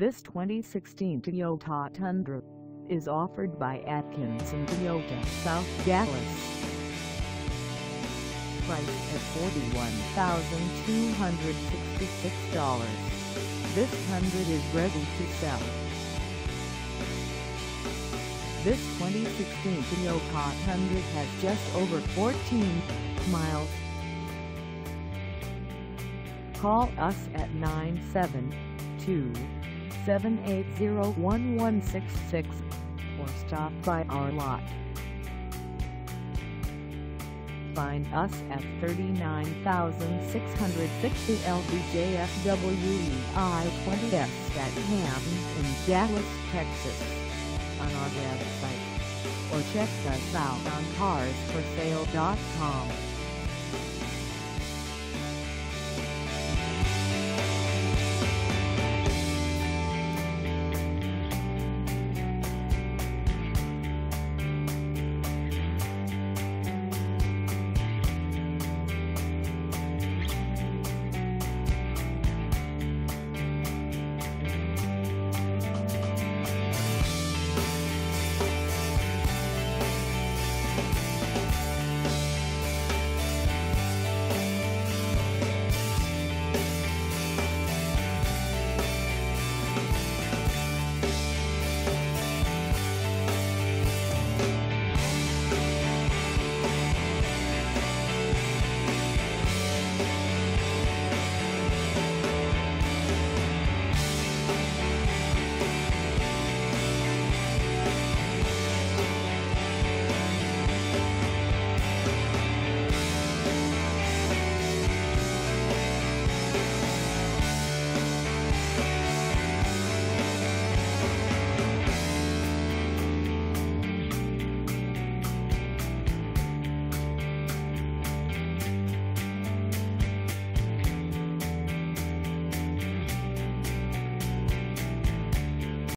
This 2016 Toyota Tundra is offered by Atkinson Toyota South Dallas. Price at $41,266. This Tundra is ready to sell. This 2016 Toyota Tundra has just over 14 miles. Call us at 972-780-1166 or stop by our lot. Find us at 39660 LBJFWE I-20S at Hampton in Dallas, Texas on our website or check us out on carsforsale.com.